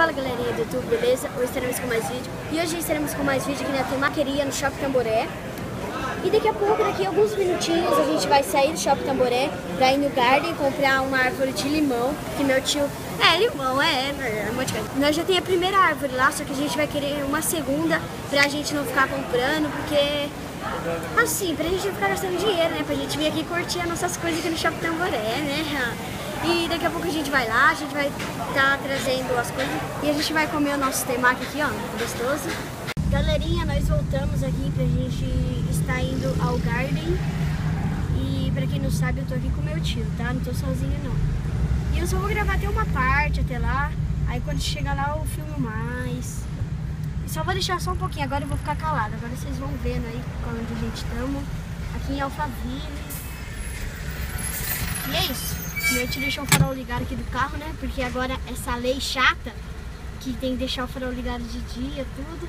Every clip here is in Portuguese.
Fala galerinha do YouTube, beleza? Hoje estaremos com mais vídeo E hoje estaremos com mais vídeo aqui na Temaqueria no Shopping Tamboré E daqui a pouco, daqui a alguns minutinhos, a gente vai sair do Shopping Tamboré Pra ir no Garden comprar uma árvore de limão Que meu tio... É, limão, é, é, é um monte de coisa Nós já tem a primeira árvore lá, só que a gente vai querer uma segunda Pra gente não ficar comprando, porque... Assim, pra gente não ficar gastando dinheiro, né? Pra gente vir aqui curtir as nossas coisas aqui no Shopping Tamboré, né? E daqui a pouco a gente vai lá, a gente vai estar tá trazendo as coisas e a gente vai comer o nosso temaki aqui, ó, gostoso. Galerinha, nós voltamos aqui pra gente estar indo ao Garden. E pra quem não sabe, eu tô aqui com meu tio, tá? Não tô sozinha não. E eu só vou gravar até uma parte, até lá. Aí quando chegar lá eu filmo mais. E só vou deixar só um pouquinho, agora eu vou ficar calada. Agora vocês vão vendo aí onde a gente estamos. Aqui em Alphaville. E é isso. Meu tio deixou o farol ligado aqui do carro, né? Porque agora essa lei chata, que tem que deixar o farol ligado de dia, tudo.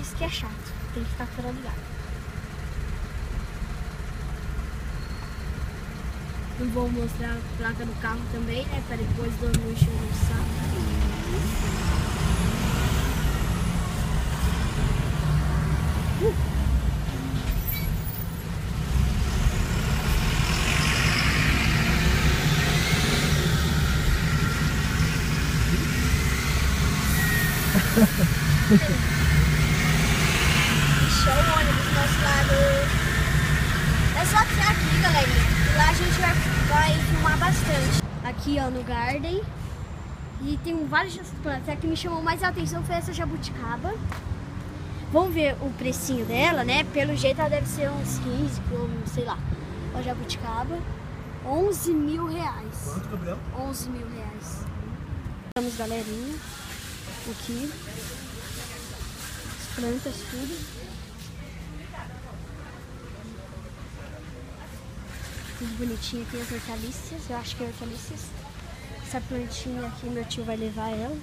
Isso que é chato, tem que ficar o farol ligado. Não vou mostrar a placa do carro também, né? Para depois do noite no saco. Deixou o ônibus do nosso lado. É só que aqui, galerinha. Lá a gente vai, vai filmar bastante. Aqui, ó, no Garden. E tem várias plantas. A que me chamou mais a atenção foi essa jabuticaba. Vamos ver o precinho dela, né? Pelo jeito ela deve ser uns 15, sei lá. A jabuticaba. 11 mil reais. Quanto, Gabriel? 11 mil reais. Vamos, galerinha aqui. As plantas, tudo. Tudo bonitinho aqui, as hortaliças. Eu acho que é hortaliças. Essa plantinha aqui, meu tio vai levar ela.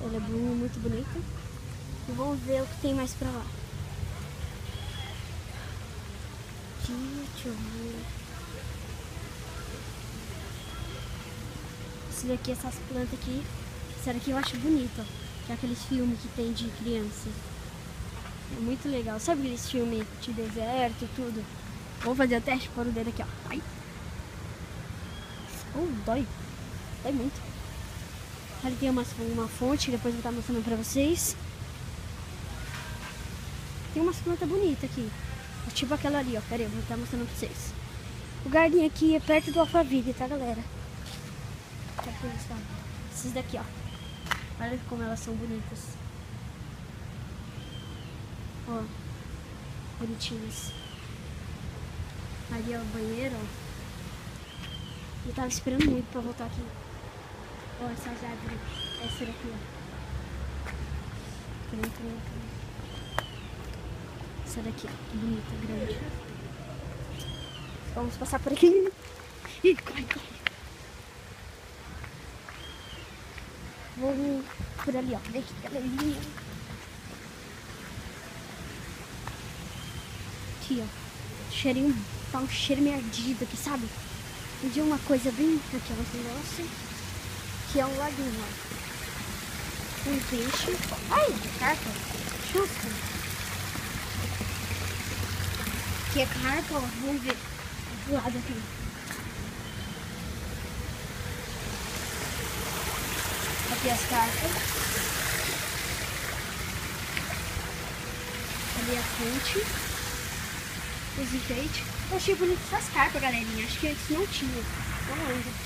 Ela é muito bonita. E vamos ver o que tem mais pra lá. Aqui, deixa eu ver. Esse daqui, essas plantas aqui, essa daqui eu acho bonita, que é aqueles filmes que tem de criança. É muito legal. Sabe aqueles filmes de deserto tudo? Vou fazer o teste, pôr o dedo aqui, ó. Ai. Oh, dói. Dói muito. Ali tem uma, uma fonte, depois vou estar mostrando pra vocês. Tem umas plantas bonitas aqui. Tipo aquela ali, ó. Pera aí, eu vou estar mostrando pra vocês. O jardim aqui é perto do Alphaville, tá, galera? Aqui Esses daqui, ó. Olha como elas são bonitas. Ó, bonitinhas. Ali é o banheiro, ó. Eu tava esperando muito pra voltar aqui. Ó, essa árvore. Essa daqui, ó. Muito bonita. Essa daqui, ó. Bonita, grande. Vamos passar por aqui. Ih, corre, corre. Vou por ali, ó. Vem aqui, galerinha. Aqui, ó. Cheirinho, tá um cheiro meio ardido aqui, sabe? De uma coisa bem... Aqui, ó, esse negócio. Que é um laguinho, ó. Um peixe. Ai, carpa. Chupa. Aqui é carpa, ó. Vamos ver. Do lado aqui. Aqui as cartas. Ali a fonte. Os enfeites. Eu achei bonito essas carpas, galerinha. Acho que antes não tinha. Não.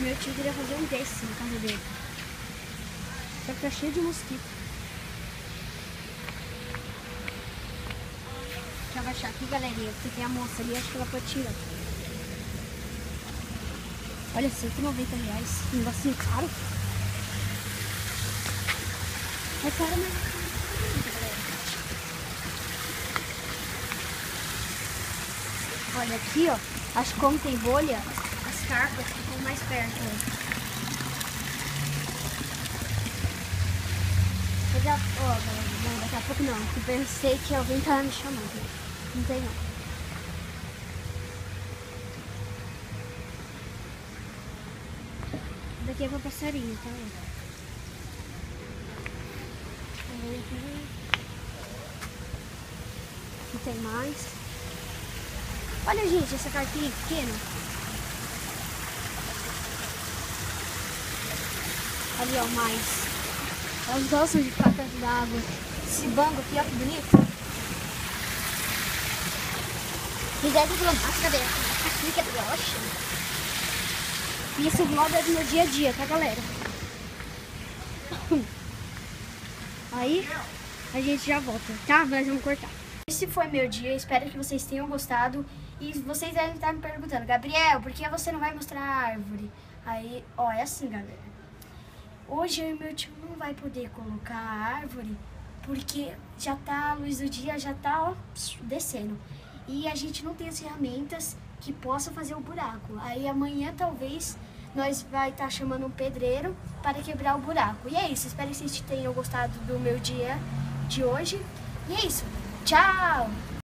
Meu tio queria fazer um desse na casa dele. Só que tá cheio de mosquito. Eu abaixar aqui, galerinha. Porque tem a moça ali, acho que ela pode tirar. Olha, 190 reais. Um negocinho caro. É caro, mas... Olha aqui, ó. Acho que como tem bolha, as carpas ficam mais perto. Já, ó, não, daqui a pouco não. Eu pensei que alguém tava me chamando. Não tem não. Aqui é pra passarinho, tá? Aqui tem mais. Olha, gente, essa cartinha pequena. Ali, ó, mais. Elas gostam de ficar perto da água. Esse banco aqui, ó, que bonito. Reserva pela máscara, aqui que é broxa. E esse vlog é do meu dia a dia, tá, galera? Aí, a gente já volta, tá? Nós vamos cortar. Esse foi meu dia, espero que vocês tenham gostado. E vocês devem estar me perguntando, Gabriel, por que você não vai mostrar a árvore? Aí, ó, é assim, galera. Hoje eu e meu tio não vai poder colocar a árvore porque já tá, a luz do dia já tá, ó, descendo. E a gente não tem as ferramentas que possam fazer o buraco. Aí amanhã talvez nós vai estar tá chamando um pedreiro para quebrar o buraco. E é isso, espero que vocês tenham gostado do meu dia de hoje. E é isso, tchau!